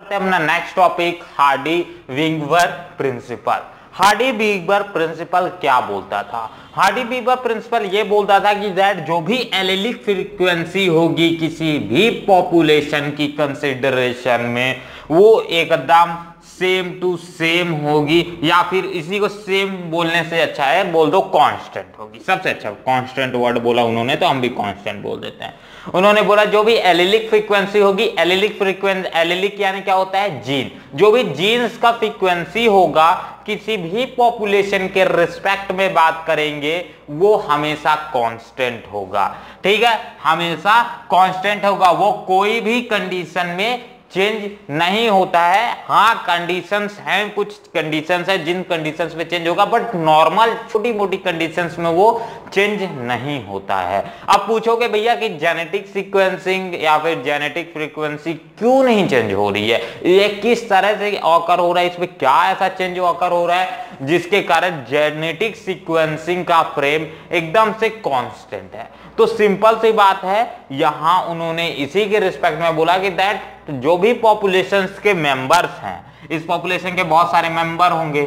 अपना next topic Hardy Weinberg principle Hardy Weinberg principle क्या बोलता था? हार्डी बीबर प्रिंसिपल ये बोलता था कि दैट जो भी एलिलिक फ्रीक्वेंसी होगी किसी भी पॉपुलेशन की कंसिडरेशन में, वो एकदम सेम टू सेम होगी, या फिर इसी को सेम बोलने से अच्छा है, बोल दो कांस्टेंट होगी। सबसे अच्छा कांस्टेंट वर्ड बोला उन्होंने तो हम भी कांस्टेंट बोल देते हैं। उन्होंने बोला, जो भी एलिलिक फ्रीक्वेंसी होगी एलिलिक फ्रीक्वेंसी एलिलिक यानी क्या होता है? जीन जो भी जीन्स का फ्रीक्वेंसी होगा, किसी भी पॉपुलेशन के रिस्पेक्ट में बात करेंगे, वो हमेशा कांस्टेंट होगा। ठीक है? हमेशा कांस्टेंट होगा। वो कोई भी कंडीशन में चेंज नहीं होता है। हाँ कंडीशंस हैं, कुछ कंडीशंस है, जिन कंडीशंस में चेंज होगा बट नॉर्मल छोटी मोटी कंडीशंस में वो चेंज नहीं होता है। अब पूछोगे भैया कि जेनेटिक सीक्वेंसिंग या फिर जेनेटिक फ्रीक्वेंसी क्यों नहीं चेंज हो रही है? ये किस तरह से ऑकर हो रहा है? इसमें क्या ऐसा चेंज ऑकर हो रहा है, जिसके कारण जेनेटिक सीक्वेंसिंग का फ्रेम एकदम से कॉन्स्टेंट है। तो सिंपल सी बात है, यहाँ उन्होंने इसी के रिस्पेक्ट में बोला कि दैट जो भी पॉपुलेशन के मेंबर्स हैं, इस पॉपुलेशन के बहुत सारे मेंबर होंगे।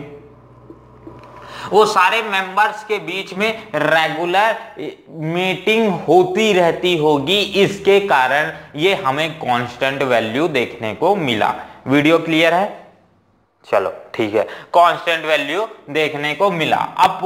वो सारे मेंबर्स के बीच में रेगुलर मीटिंग होती रहती होगी, इसके कारण ये हमें कांस्टेंट वैल्यू देखने को मिला। वीडियो क्लियर है? चलो, ठीक है। कांस्टेंट वैल्यू देखने को मिला। अब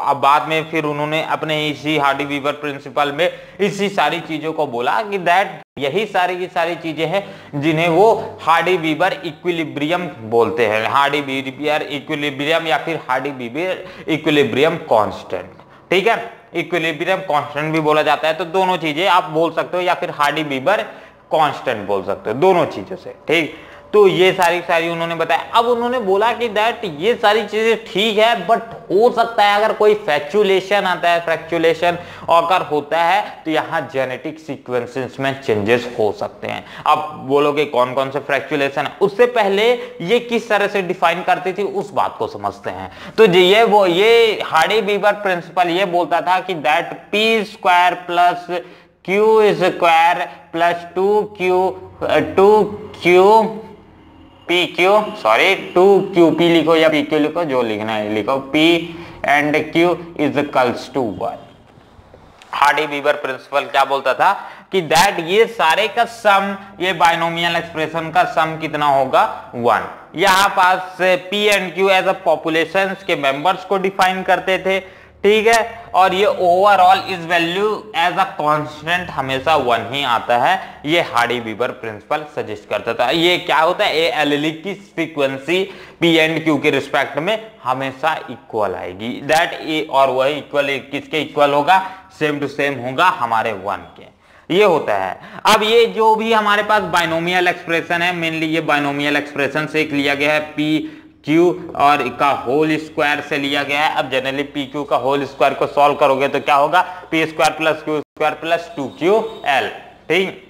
अब बाद में फिर उन्होंने अपने इसी हार्डी वीवर प्रिंसिपल में इसी सारी चीज़ों को बोला कि दैट यही सारी की सारी चीज़ें हैं जिन्हें वो हार्डी वीवर इक्विलिब्रियम बोलते हैं। हार्डी वीवर इक्विलिब्रियम या फिर हार्डी वीवर इक्विलिब्रियम कांस्टेंट ठीक है? इक्विलिब्रियम कांस्टेंट भी बोला जाता है। तो दोनों चीज़ें आप बोल सकते हो या फिर हार्डी वीवर कांस्टेंट बोल सकते हो। दोनों चीज़ों से। ठीक? तो ये सारी सारी उन्होंने बताया। अब उन्होंने बोला कि दैट ये सारी चीज़ें ठीक है बट हो सकता है अगर कोई फ्रैक्चुलेशन आता है फ्रैक्चुलेशन अगर होता है तो यहाँ जेनेटिक सीक्वेंसेस में चेंजेस हो सकते हैं। अब बोलोगे कौन कौन से फ्रैक्चुलेशन है, उससे पहले ये किस तरह से डिफाइन करती थी, उस बात को समझते हैं। तो ये वो, ये हार्डी बीबर प्रिंसिपल ये बोलता था कि that P square plus Q square plus two Q two Q P Q sorry two Q P लिखो या पी क्यू लिखो, जो लिखना है लिखो। P and Q is equals to one Hardy Weinberg principle क्या बोलता था? कि दैट ये सारे का सम ये बाइनोमियल एक्सप्रेशन का सम कितना होगा? वन यहाँ पास P and Q as a population के मेंबर्स को डिफाइन करते थे। ठीक है? और ये ओवरऑल इस वैल्यू एज अ कांस्टेंट हमेशा वन ही आता है। ये हार्डी बीबर प्रिंसिपल सजेस्ट करता था। ये क्या होता है? ए एल की फ्रीक्वेंसी पी एंड क्यू के रिस्पेक्ट में हमेशा इक्वल आएगी। दैट ए और वह इक्वल किसके इक्वल होगा? सेम टू सेम होगा हमारे वन के। ये होता है। अब ये जो भी हमारे पास बाइनोमियल एक्सप्रेशन है मेनली ये बाइनोमियल एक्सप्रेशन से लिया गया है। पी क्यू और का होल स्क्वायर से लिया गया है। अब जनरली पी क्यू का होल स्क्वायर को सॉल्व करोगे तो क्या होगा? P square plus Q square plus two Q L ठीक?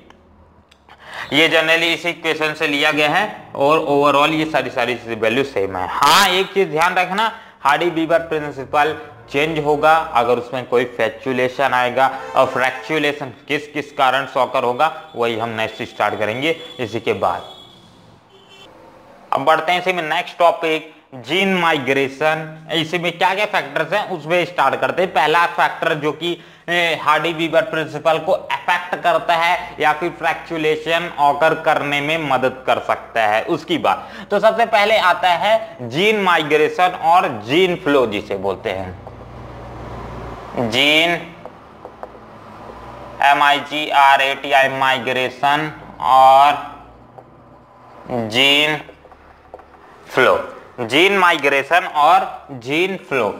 ये जनरली इस इक्वेशन से लिया गया है और ओवरऑल ये सारी सारी वैल्यू सेम है। हाँ एक चीज़ ध्यान रखना हार्डी बीबर प्रिंसिपल चेंज होगा, अगर उसमें कोई फ्रैक्चुलेशन आएगा, और फ्रैक्चुलेशन किस किस कारण सॉकर होगा, वही हम नेक्स्ट स्टार्ट करेंगे, इसी के बाद। अब बढ़ते हैं इसी में नेक्स्ट टॉपिक जीन माइग्रेशन इसी में क्या क्या फैक्टर्स हैं, उसमें स्टार्ट करते हैं। पहला फैक्टर जो कि हार्डी बीबर प्रिंसिपल को अफेक्ट करता है या फिर फ्रैक्चुलेशन ऑकर करने में मदद कर सकता है, उसकी बात। तो सबसे पहले आता है जीन माइग्रेशन और जीन फ्लो जिसे बोलते हैं। Gene M I G R A T I migration और जीन फ्लो जीन माइग्रेशन और जीन फ्लो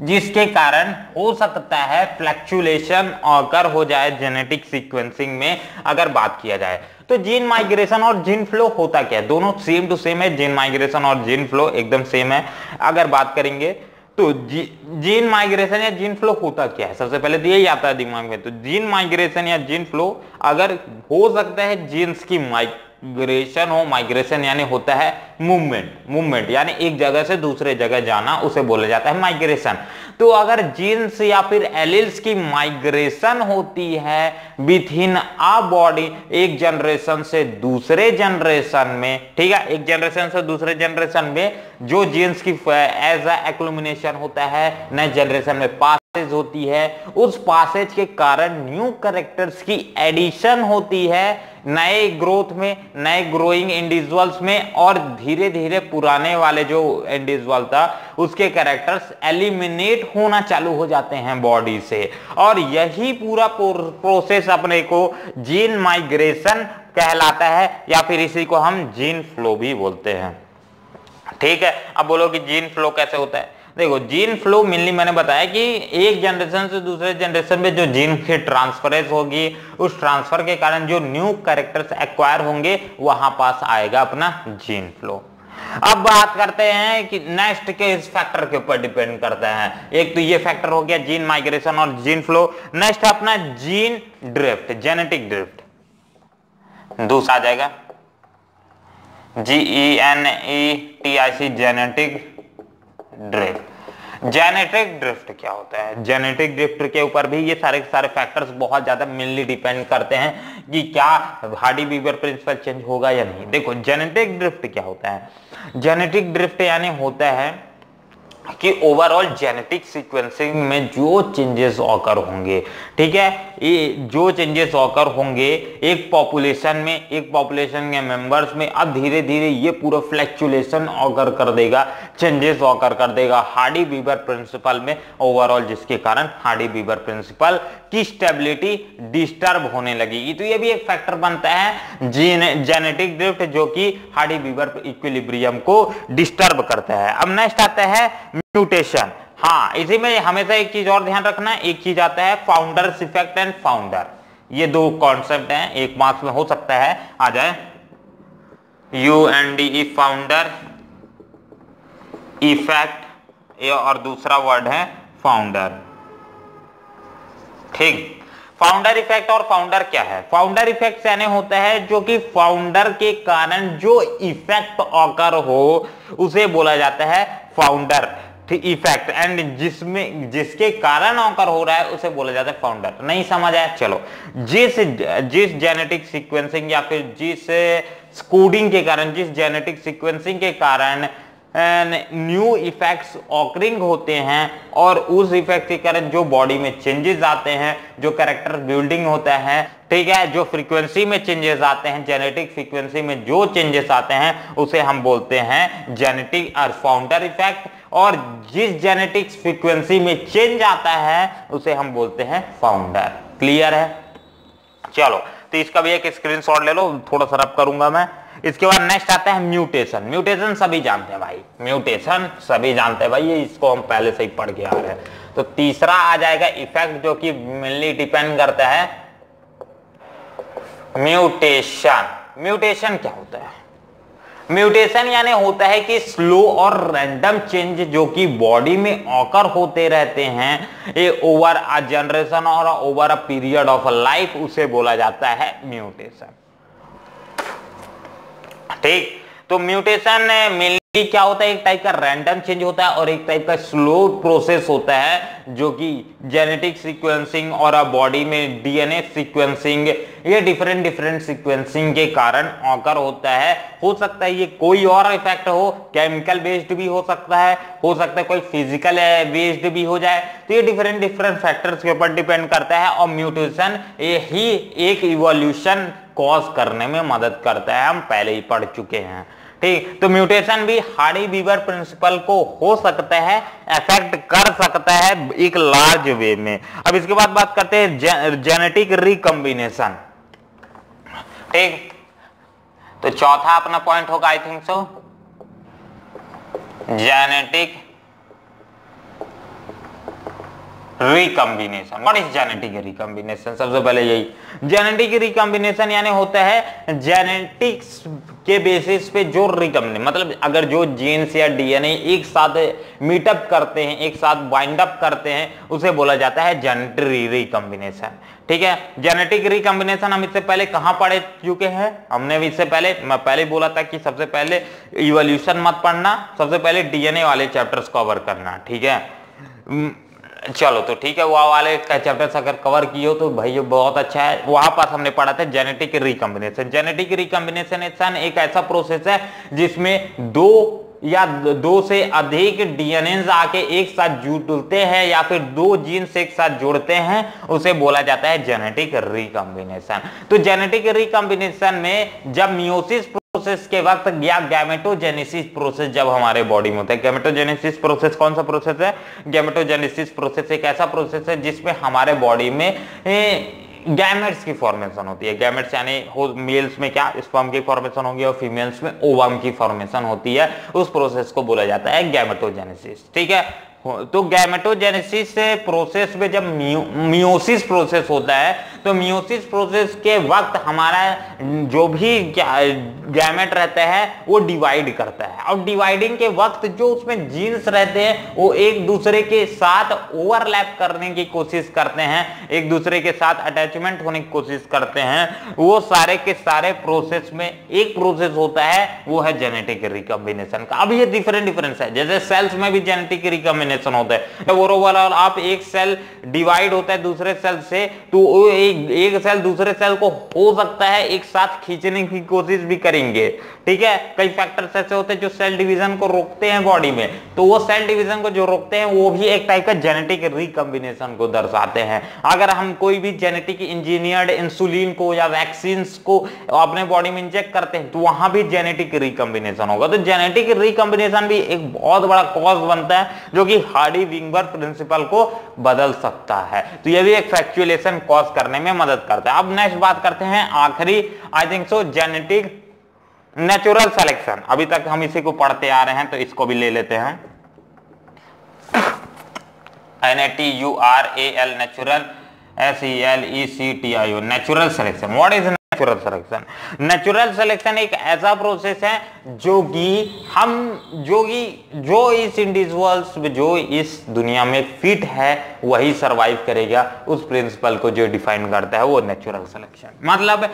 जिसके कारण हो सकता है फ्लैक्चुलेशन अगर हो जाए जेनेटिक सीक्वेंसिंग में अगर बात किया जाए। तो जीन माइग्रेशन और जीन फ्लो होता क्या है? दोनों सेम टू सेम है जीन माइग्रेशन और जीन फ्लो एकदम सेम है। अगर बात करेंगे तो जी, जीन माइग्रेशन या जीन फ्लो होता क्या है? सबसे पहले तो यही आता है दिमाग में तो जीन माइग्रेशन या जीन फ्लो अगर हो सकता है जीन्स की माइक माइग्रेशन हो माइग्रेशन यानी होता है मूवमेंट मूवमेंट यानी एक जगह से दूसरे जगह जाना, उसे बोला जाता है माइग्रेशन तो अगर जीन्स या फिर एलिल्स की माइग्रेशन होती है विथ इन अ बॉडी एक जनरेशन से दूसरे जनरेशन में, ठीक है, एक जनरेशन से दूसरे जनरेशन में जो जीन्स की एज अ एक्लुमिनेशन होता है, नए जनरेशन में पासेज होती है, उस पासेज के कारण न्यू करेक्टर्स की एडिशन होती है नए ग्रोथ में, नए ग्रोइंग इंडिविजुअल्स में और धीरे धीरे पुराने वाले जो इंडिविजुअल था, उसके कैरेक्टर्स एलिमिनेट होना चालू हो जाते हैं बॉडी से। और यही पूरा प्रोसेस अपने को जीन माइग्रेशन कहलाता है, या फिर इसी को हम जीन फ्लो भी बोलते हैं। ठीक है? अब बोलो कि जीन फ्लो कैसे होता है? देखो जीन फ्लो मेनली मैंने बताया कि एक जनरेशन से दूसरे जनरेशन में जो जीन की ट्रांसफरेंस होगी, उस ट्रांसफ़र के कारण जो न्यू कैरेक्टर्स एक्वायर होंगे, वहाँ पास आएगा अपना जीन फ्लो अब बात करते हैं कि नेक्स्ट के इस फैक्टर के ऊपर डिपेंड करते हैं। एक तो ये फैक्टर हो गया जीन माइग्रेशन और जीन फ्लो नेक्स्ट अपना जीन ड्रिफ्ट जेनेटिक ड्रिफ्ट दूसरा आ जाएगा. G E N E T I C genetic drift. Genetic drift क्या होता है? जेनेटिक ड्रिफ्ट के ऊपर भी ये सारे सारे फैक्टर्स बहुत ज़्यादा मेनली डिपेंड करते हैं कि क्या हार्डी बीबर प्रिंसिपल चेंज होगा या नहीं। देखो जेनेटिक ड्रिफ्ट क्या होता है? जेनेटिक ड्रिफ्ट यानी होता है कि ओवरऑल जेनेटिक सीक्वेंसिंग में जो चेंजेस ऑकर होंगे, ठीक है? ये जो चेंजेस ऑकर होंगे, एक पॉपुलेशन में, एक पॉपुलेशन के मेंबर्स में, अब धीरे धीरे ये पूरा फ्लैक्चुलेशन ऑकर कर देगा चेंजेस ऑकर कर देगा। हार्डी बीबर प्रिंसिपल में ओवरऑल जिसके कारण हार्डी बीबर प्रिंसिपल की स्टेबिलिटी डिस्टर्ब होने लगेगी तो ये भी एक फैक्टर बनता है जीन जेनेटिक ड्रिफ्ट जो कि हार्डी बीबर इक्विलिब्रियम को डिस्टर्ब करता है। अब नेक्स्ट आता है म्यूटेशन हाँ इसी में हमेशा एक चीज़ और ध्यान रखना, एक चीज़ आता है फाउंडर इफ़ेक्ट एंड फाउंडर ये दो कॉन्सेप्ट हैं, एक मार्क्स में हो सकता है। आ जाए। U N D founder effect और दूसरा वर्ड है फाउंडर ठीक। फाउंडर इफ़ेक्ट और फाउंडर क्या है? फाउंडर इफ़ेक्ट यानी होता है जो कि फाउंडर के कारण जो इफ़ेक्ट ऑकर हो, उसे बोला जाता है फाउंडर इफ़ेक्ट एंड जिसमें, जिसके कारण ऑकर हो रहा है, उसे बोला जाता है फाउंडर नहीं समझ आया? चलो. जिस जिस जेनेटिक सीक्वेंसिंग या फिर जिस स्कूडिंग के कारण, जिस जेनेटिक सीक्वेंसिंग के कारण न्यू इफेक्ट्स ऑकरिंग होते हैं और उस इफ़ेक्ट के कारण जो बॉडी में चेंजेस आते हैं, जो कैरेक्टर बिल्डिंग होता है, ठीक है, जो फ्रीक्वेंसी में चेंजेस आते हैं जेनेटिक फ्रीक्वेंसी में जो चेंजेस आते हैं, उसे हम बोलते हैं जेनेटिक और फाउंडर इफ़ेक्ट और जिस जेनेटिक फ्रीक्वेंसी में चेंज आता है, उसे हम बोलते हैं फाउंडर क्लियर है? चलो तो इसका भी एक स्क्रीनशॉट ले लो, थोड़ा सा रब करूँगा मैं। इसके बाद नेक्स्ट आता है म्यूटेशन म्यूटेशन सभी जानते हैं भाई. म्यूटेशन सभी जानते हैं भाई, ये इसको हम पहले से ही पढ़ के आ रहे हैं। तो तीसरा आ जाएगा इफ़ेक्ट जो कि मेनली डिपेंड करता है म्यूटेशन म्यूटेशन क्या होता है? म्यूटेशन यानी होता है कि स्लो और रैंडम चेंज जो कि बॉडी में ऑकर होते रहते हैं, ये ओवर अ जनरेशन और over a period of life उसे बोला जाता है म्यूटेशन ठीक? तो म्यूटेशन मेनली क्या होता है? एक टाइप का रैंडम चेंज होता है और एक टाइप का स्लो प्रोसेस होता है, जो कि जेनेटिक सीक्वेंसिंग और बॉडी में डीएनए सीक्वेंसिंग ये डिफरेंट डिफरेंट सीक्वेंसिंग के कारण ऑकर होता है। हो सकता है ये कोई और इफ़ेक्ट हो केमिकल बेस्ड भी हो सकता है, हो सकता है कोई फ़िज़िकल बेस्ड भी हो जाए। तो ये डिफरेंट डिफरेंट फैक्टर्स के ऊपर डिपेंड करता है और म्यूटेशन, ये ही एक इवोल्यूशन कॉज करने में मदद करता है हम पहले ही पढ़ चुके हैं। ठीक तो म्यूटेशन भी हार्डी बीवर प्रिंसिपल को हो सकता है अफेक्ट कर सकता है एक लार्ज वे में। अब इसके बाद बात करते हैं जे, जेनेटिक रिकम्बिनेशन ठीक तो चौथा अपना पॉइंट होगा I think so genetic recombination what is genetic recombination सबसे पहले यही। जेनेटिक रिकम्बिनेशन यानी होता है जेनेटिक्स के बेसिस पे जो रिकम्बिनेशन मतलब अगर जो जीन्स या डीएनए एक साथ मीटअप करते हैं, एक साथ बाइंड अप करते हैं, उसे बोला जाता है जेनेटिक रिकम्बिनेशन ठीक है? जेनेटिक रिकॉम्बिनेशन हम इससे पहले कहाँ पढ़े चुके हैं? हमने भी इससे पहले, मैं पहले बोला था कि सबसे पहले इवोल्यूशन मत पढ़ना, सबसे पहले डीएनए वाले चैप्टर्स कवर करना, ठीक है? चलो तो ठीक है, वहाँ वाले चैप्टर्स अगर कवर किए हो तो भाई बहुत अच्छा है। वहाँ पास हमने पढ़ा था जेनेटिक रिकॉम्बिनेशन जेनेटिक रिकॉम्बिनेशन एक ऐसा प्रोसेस है जिसमें दो या दो से अधिक डीएनए आके एक साथ जुड़ते हैं या फिर दो जीन्स एक साथ जोड़ते हैं, उसे बोला जाता है जेनेटिक रिकम्बिनेशन तो जेनेटिक रिकम्बिनेशन में जब मियोसिस प्रोसेस के वक्त या गैमेटोजेनेसिस प्रोसेस जब हमारे बॉडी में होता है। गैमेटोजेनेसिस प्रोसेस कौन सा प्रोसेस है? गैमेटोजेनेसिस प्रोसेस एक ऐसा प्रोसेस है जिसमें हमारे बॉडी में गैमेट्स की फॉर्मेशन होती है। गैमेट्स यानी मेल्स में क्या? स्पर्म की फॉर्मेशन होगी और फीमेल्स में ओवम की फॉर्मेशन होती है। उस प्रोसेस को बोला जाता है गैमेटोजेनेसिस ठीक है? तो गैमेटोजेनेसिस प्रोसेस में जब मियोसिस प्रोसेस होता है तो मियोसिस प्रोसेस के वक्त हमारा जो भी गैमेट रहता है, वो डिवाइड करता है। और डिवाइडिंग के वक्त जो उसमें जीन्स रहते हैं, वो एक दूसरे के साथ ओवरलैप करने की कोशिश करते हैं, एक दूसरे के साथ अटैचमेंट होने की कोशिश करते हैं, वो सारे के सारे प्रोसेस में एक प्रोसेस होता है, वो है जेनेटिक रिकॉम्बिनेशन का। अब ये डिफरेंट डिफरेंस है, जैसे सेल्स में भी जेनेटिक रिकॉम्बिनेशन होता है। ओवरऑल आप एक सेल डिवाइड होता है दूसरे सेल से तो एक एक सेल दूसरे सेल को हो सकता है एक साथ खींचने की कोशिश भी करेंगे। ठीक है? कई फैक्टर्स ऐसे होते हैं जो सेल डिवीज़न को रोकते हैं बॉडी में। तो वो सेल डिवीज़न को जो रोकते हैं, वो भी एक टाइप का जेनेटिक रिकॉम्बिनेशन को दर्शाते हैं। अगर हम कोई भी जेनेटिक इंजीनियर्ड इंसुलिन को या वैक्सीन को अपने बॉडी में इंजेक्ट करते हैं तो वहाँ भी जेनेटिक रिकॉम्बिनेशन होगा। तो जेनेटिक रिकॉम्बिनेशन भी एक बहुत बड़ा कॉज बनता है, जो कि हार्डी विंगबर प्रिंसिपल को बदल सकता है। तो ये भी एक फैक्चुएलेशन कॉज करने में मदद करता है। अब नेक्स्ट बात करते हैं आखिरी। I think so genetic natural selection अभी तक हम इसी को पढ़ते आ रहे हैं तो इसको भी ले लेते हैं। N A T U R A L natural S E L E C T I O natural selection what is natural selection natural selection एक ऐसा प्रोसेस है जो कि हम, जो कि, जो इस इंडिविजुअल्स जो इस दुनिया में फिट है, वही सरवाइव करेगा। उस प्रिंसिपल को जो डिफाइन करता है वो नेचुरल सिलेक्शन मतलब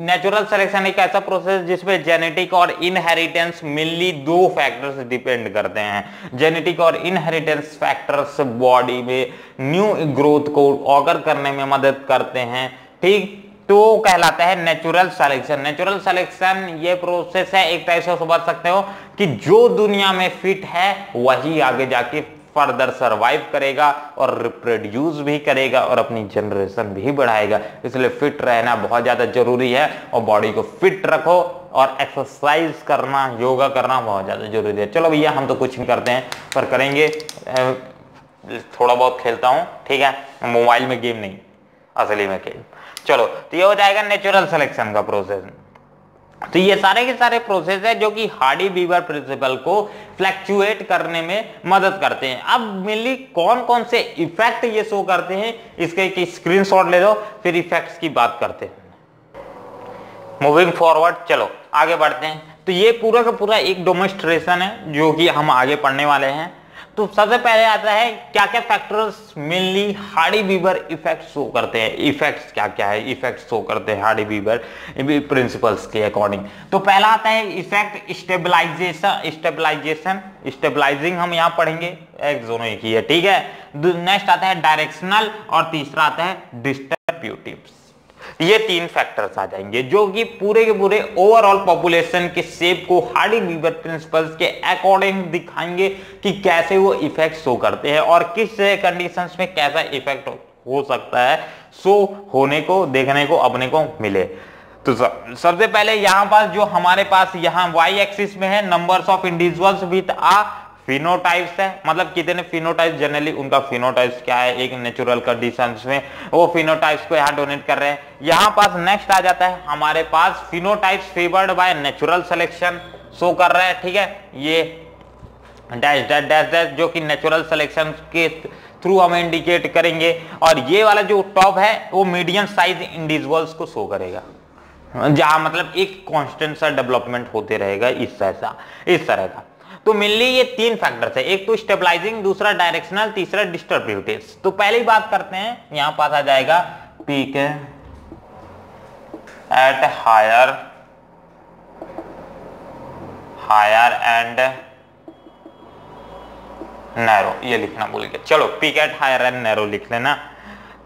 नेचुरल सिलेक्शन एक ऐसा प्रोसेस जिसमें जेनेटिक और इनहेरिटेंस मेनली दो फैक्टर्स डिपेंड करते हैं। जेनेटिक और इनहेरिटेंस फैक्टर्स बॉडी में न्यू ग्रोथ को ऑगर करने में मदद करते हैं। ठीक? तो कहलाता है नेचुरल सिलेक्शन नेचुरल सिलेक्शन ये प्रोसेस है, एक टाइप से समझ सकते हो कि जो दुनिया में फिट है, वही आगे जाके फर्दर सरवाइव करेगा और रिप्रोड्यूस भी करेगा और अपनी जनरेशन भी बढ़ाएगा. इसलिए फिट रहना बहुत ज़्यादा ज़रूरी है और बॉडी को फिट रखो और एक्सरसाइज करना योगा करना बहुत ज़्यादा ज़रूरी है. चलो भैया, हम तो कुछ नहीं करते हैं, पर करेंगे। थोड़ा बहुत खेलता हूँ, ठीक है? मोबाइल में गेम नहीं, असली में खेल चलो तो ये हो जाएगा नेचुरल सिलेक्शन का प्रोसेस तो ये सारे के सारे प्रोसेस है जो कि हार्डी बीवर प्रिंसिपल को फ्लैक्चुएट करने में मदद करते हैं। अब मेनली कौन कौन से इफ़ेक्ट ये शो करते हैं, इसके एक स्क्रीनशॉट ले लो, फिर इफेक्ट्स की बात करते हैं। मूविंग फॉरवर्ड चलो, आगे बढ़ते हैं। तो ये पूरा का पूरा एक डोमेस्ट्रेशन है, जो कि हम आगे पढ़ने वाले हैं। तो सबसे पहले आता है क्या क्या factors mainly Hardy Weinberg effect show करते हैं। इफेक्ट्स क्या क्या है? इफ़ेक्ट शो करते हैं हार्डी बीबर प्रिंसिपल्स के अकॉर्डिंग तो पहला आता है इफ़ेक्ट स्टेबलाइजेशन स्टेबलाइजेशन स्टेबलाइजिंग हम यहाँ पढ़ेंगे। एक दोनों एक ही है, ठीक है? नेक्स्ट आता है डायरेक्शनल और तीसरा आता है डिस्ट्रीब्यूटिव ये तीन फैक्टर्स आ जाएँगे, जो कि पूरे के पूरे ओवरऑल पॉपुलेशन के शेप को हार्डी वीवर प्रिंसिपल्स के अकॉर्डिंग दिखाएँगे कि कैसे वो इफ़ेक्ट शो करते हैं और किस कंडीशंस में कैसा इफ़ेक्ट हो सकता है शो होने को, देखने को, अपने को मिले। तो सबसे पहले यहाँ पास जो हमारे पास यहाँ वाई एक्सिस में है numbers of individuals with uh phenotypes है। मतलब कितने फिनोटाइप्स जनरली उनका फिनोटाइप्स क्या है? एक नेचुरल कंडीशन में वो फिनोटाइप्स को यहाँ डोनेट कर रहे हैं। यहाँ पास नेक्स्ट आ जाता है। हमारे पास phenotypes favoured by natural selection show कर रहा है, ठीक है? ये डैश डैश डैश डैश जो कि नेचुरल सिलेक्शन के थ्रू हम इंडिकेट करेंगे। और ये वाला जो टॉप है, वो मीडियम साइज़ इंडिविजुअल्स को शो करेगा। जहाँ मतलब एक कांस्टेंट सा डेवलपमेंट होते रहेगा, इस ऐसा इस तरह का। तो मेनली ये तीन फैक्टर्स है। एक तो स्टेबलाइजिंग दूसरा डायरेक्शनल तीसरा डिस्ट्रीब्यूटिव तो पहली बात करते हैं, यहाँ पास आ जाएगा peak at higher higher and narrow ये लिखना भूल गया। चलो peak at higher and narrow लिख लेना।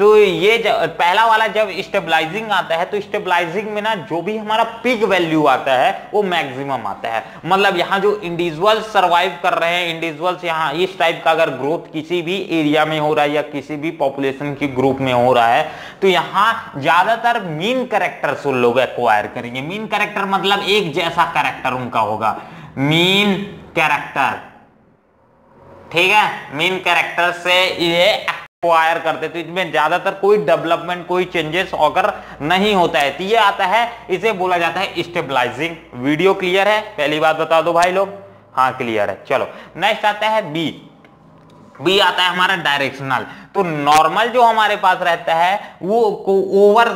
तो ये पहला वाला जब स्टेबलाइजिंग आता है तो स्टेबलाइजिंग में ना जो भी हमारा पिक वैल्यू आता है, वो मैक्सिमम आता है। मतलब यहाँ जो इंडिविजुअल सरवाइव कर रहे हैं इंडिविजुअल्स यहाँ इस टाइप का अगर ग्रोथ किसी भी एरिया में हो रहा है या किसी भी पॉपुलेशन की ग्रुप में हो रहा है तो यहाँ ज़्यादातर मीन कैरेक्टर्स उन लोग एक्वायर करेंगे। मीन कैरेक्टर मतलब एक जैसा करेक्टर उनका होगा। मीन कैरेक्टर ठीक है? मीन कैरेक्टर से ये एक्वायर करते तो इसमें ज़्यादातर कोई डेवलपमेंट कोई चेंजेस अगर नहीं होता है। तो ये आता है, इसे बोला जाता है स्टेबलाइजिंग वीडियो क्लियर है? पहली बात बता दो भाई लोग। हाँ क्लियर है। चलो नेक्स्ट आता है बी बी आता है हमारा डायरेक्शनल तो नॉर्मल जो हमारे पास रहता है, वो को ओवर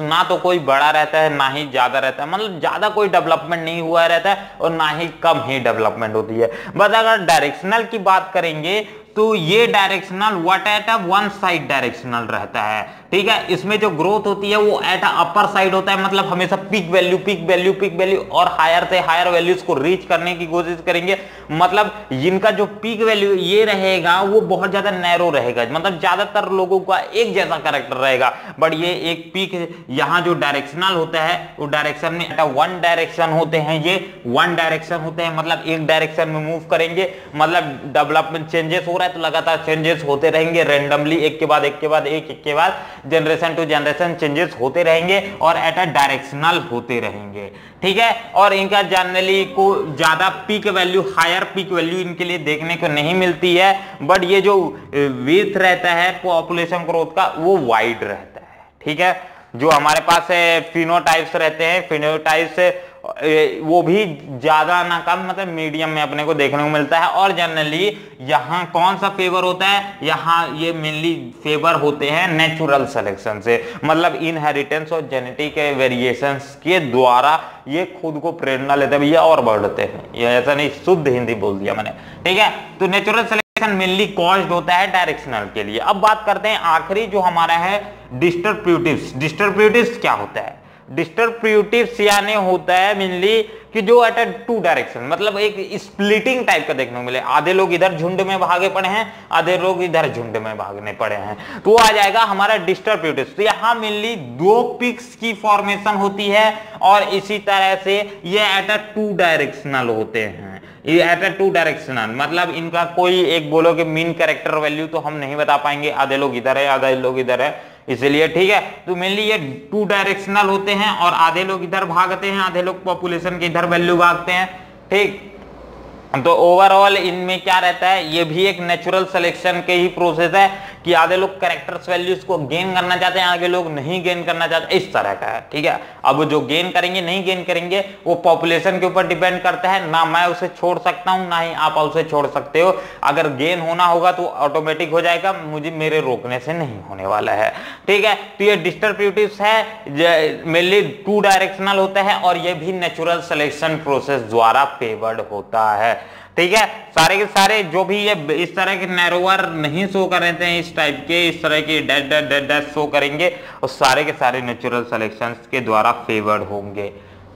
ना तो कोई बड़ा रहता है, ना ही ज़्यादा रहता है। मतलब ज़्यादा कोई डेवलपमेंट नहीं हुआ रहता है और ना ही कम ही डेवलपमेंट होती है। बट अगर डायरेक्शनल की बात करेंगे तो ये directional what at a one side directional रहता है। ठीक है? इसमें जो ग्रोथ होती है, वो एट अपर साइड होता है। मतलब हमेशा peak value peak value peak value और हायर से हायर वैल्यूज़ को रीच करने की कोशिश करेंगे। मतलब इनका जो पिक वैल्यू ये रहेगा, वो बहुत ज़्यादा नैरो रहेगा। मतलब ज़्यादातर लोगों का एक जैसा करेक्टर रहेगा। बट ये एक पिक यहाँ जो डायरेक्शनल होता है, वो डायरेक्शन में वन डायरेक्शन होते हैं ये। वन डायरेक्शन होते हैं मतलब एक डायरेक्शन में मूव करेंगे। मतलब डेवलपमेंट चेंजेस हो रहा है तो लगातार चेंजेस होते रहेंगे रेंडमली एक के बाद, एक के बाद, एक एक के बाद। जनरेशन टू जनरेशन चेंजेस होते रहेंगे और एट अ डायरेक्शनल होते रहेंगे। ठीक है? और इनका जनरली को ज़्यादा peak value higher peak value इनके लिए देखने को नहीं मिलती है। बट ये जो विथ रहता है पॉपुलेशन ग्रोथ का, वो वाइड रहता है। ठीक है? जो हमारे पास फिनोटाइप्स रहते हैं फिनोटाइप्स वो भी ज़्यादा ना कम मतलब मीडियम में अपने को देखने को मिलता है। और जनरली यहाँ कौन सा फेवर होता है? यहाँ ये मेनली फेवर होते हैं नेचुरल सिलेक्शन से। मतलब इनहेरिटेंस और जेनेटिक वेरिएशन के द्वारा ये खुद को प्रेरणा लेते भैया और बढ़ते हैं। ये ऐसा नहीं, शुद्ध हिंदी बोल दिया मैंने। ठीक है? तो नेचुरल सिलेक्शन मेनली कॉज्ड होता है डायरेक्शनल के लिए। अब बात करते हैं आखिरी जो हमारा है डिस्टर्ब्यूटिव्स डिस्टर्ब्यूटिव्स क्या होता है? डिस्टर्ब्यूटिव यानी होता है मेनली कि जो एट टू डायरेक्शन मतलब एक स्प्लिटिंग टाइप का देखने को मिले। आधे लोग इधर झुंड में भागे पड़े हैं, आधे लोग इधर झुंड में भागने पड़े हैं। तो आ जाएगा हमारा डिस्टर्ब्यूटिव तो यहाँ मेनली दो पिक्स की फॉर्मेशन होती है और इसी तरह से ये एट अ टू डायरेक्शनल होते हैं। एट अ टू डायरेक्शनल मतलब इनका कोई एक बोलो कि मीन कैरेक्टर वैल्यू तो हम नहीं बता पाएँगे। आधे लोग इधर है, आधे लोग इधर है। इसलिए ठीक है तो मेनली ये टू डायरेक्शनल होते हैं और आधे लोग इधर भागते हैं, आधे लोग पॉपुलेशन के इधर वैल्यू भागते हैं, ठीक? तो ओवरऑल इनमें क्या रहता है, ये भी एक नेचुरल सिलेक्शन के ही प्रोसेस है। कि आधे लोग करेक्टर्स वैल्यूज़ को गेन करना चाहते हैं आगे लोग नहीं गेन करना चाहते, इस तरह का है, ठीक है? अब जो गेन करेंगे, नहीं गेन करेंगे, वो पॉपुलेशन के ऊपर डिपेंड करता है, ना मैं उसे छोड़ सकता हूँ, ना ही आप उसे छोड़ सकते हो। अगर गेन होना होगा तो ऑटोमेटिक हो जाएगा, मुझे, मेरे रोकने से नहीं होने वाला है, ठीक है? तो ये डिस्टर्ब्यूटिव है मेनली टू डायरेक्शनल होता है और ये भी नेचुरल सिलेक्शन प्रोसेस द्वारा फेवर्ड होता है। ठीक है? सारे के सारे जो भी ये इस तरह के नैरोवर नहीं शो कर रहे थे इस टाइप के, इस तरह के dead dead dead dead show करेंगे, और सारे के सारे नेचुरल सिलेक्शन के द्वारा फेवर्ड होंगे।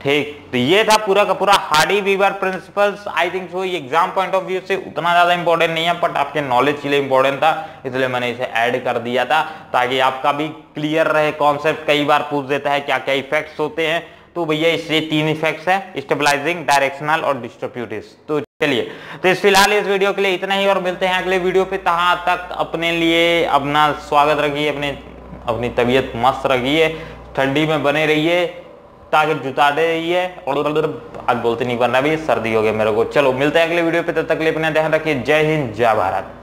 ठीक? तो ये था पूरा का पूरा Hardy Weaver principles I think so exam point of view से उतना ज़्यादा इंपॉर्टेंट नहीं है बट आपके नॉलेज के लिए इंपॉर्टेंट था, इसलिए मैंने इसे ऐड कर दिया था, ताकि आपका भी क्लियर रहे कॉन्सेप्ट कई बार पूछ देता है क्या क्या इफेक्ट्स होते हैं तो भैया इसलिए तीन इफेक्ट्स है स्टेबलाइजिंग डायरेक्शनल और डिस्ट्रीब्यूटिव तो चलिए तो इस फ़िलहाल इस वीडियो के लिए इतना ही और मिलते हैं अगले वीडियो पे। तहा तक अपने लिए अपना स्वागत रखिए, अपने, अपनी तबीयत मस्त रखिए, ठंडी में बने रहिए, ताकि जुता दे रही रहिए और आज बोलते नहीं बनना भी सर्दी हो गया मेरे को। चलो, मिलते हैं अगले वीडियो पे, तब तक लिए अपना ध्यान रखिए। जय हिंद, जय भारत।